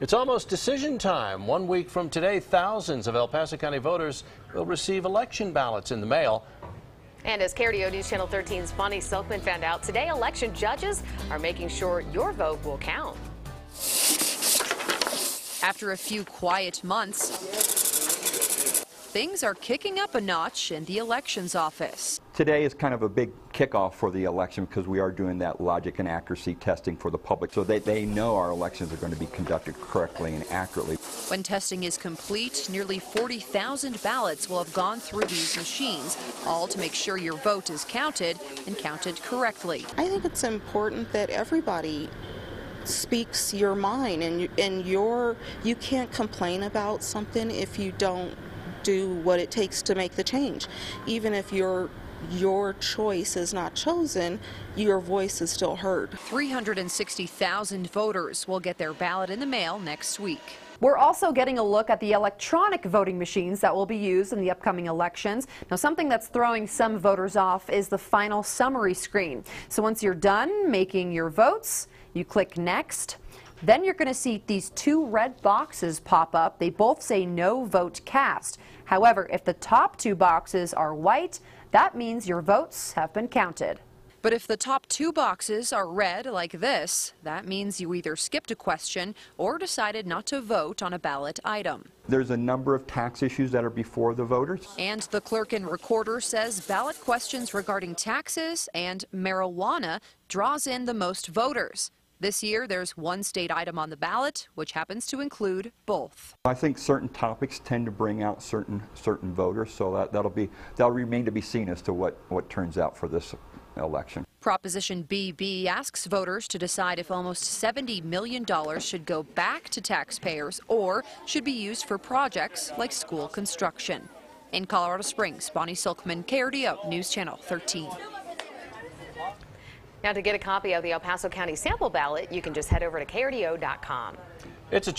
It's almost decision time. One week from today, thousands of El Paso County voters will receive election ballots in the mail. And as KRDO News Channel 13's Bonnie Silkman found out, today election judges are making sure your vote will count. After a few quiet months, things are kicking up a notch in the elections office. Today is kind of a big kickoff for the election because we are doing that logic and accuracy testing for the public so that they know our elections are going to be conducted correctly and accurately. When testing is complete, nearly 40,000 ballots will have gone through these machines, all to make sure your vote is counted and counted correctly. I think it's important that everybody speaks your mind and and your you can't complain about something if you don't do what it takes to make the change even if your your choice is not chosen, your voice is still heard. 360,000 voters will get their ballot in the mail next week. We're also getting a look at the electronic voting machines that will be used in the upcoming elections. Now, something that's throwing some voters off is the final summary screen. So once you're done making your votes, you click Next. Then you're going to see these two red boxes pop up. They both say no vote cast. However, if the top two boxes are white, that means your votes have been counted. But if the top two boxes are red like this, that means you either skipped a question or decided not to vote on a ballot item. There's a number of tax issues that are before the voters. And the clerk and recorder says ballot questions regarding taxes and marijuana draws in the most voters. This year, there's one state item on the ballot, which happens to include both. I think certain topics tend to bring out certain certain voters, so that, that'll be that'll remain to be seen as to what, what turns out for this election. Proposition BB asks voters to decide if almost $70 million should go back to taxpayers or should be used for projects like school construction. In Colorado Springs, Bonnie Silkman, KRDO News Channel 13. Now, to get a copy of the El Paso County sample ballot, you can just head over to krdo.com. It's a